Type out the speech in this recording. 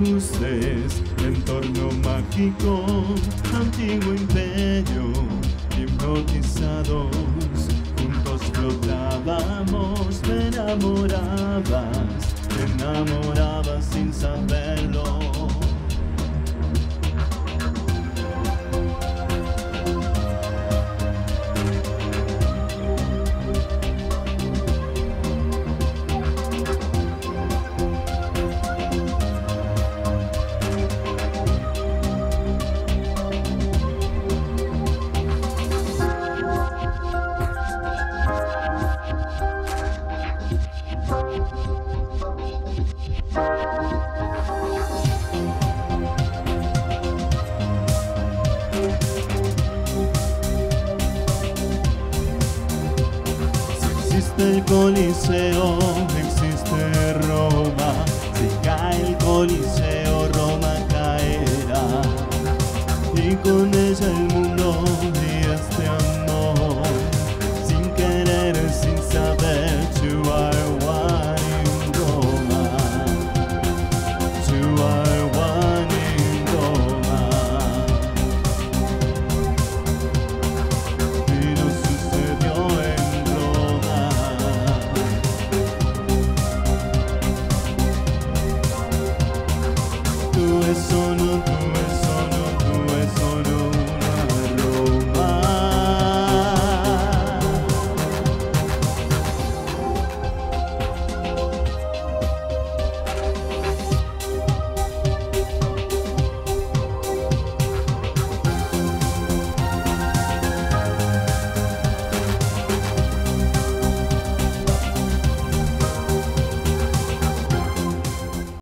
luces, entorno mágico, antiguo imperio, hipnotizados, juntos flotábamos, me enamorabas, enamorabas sin saberlo. El Coliseo, existe Roma. Si cae el Coliseo, Roma caerá. Y con ella el mundo sono tu.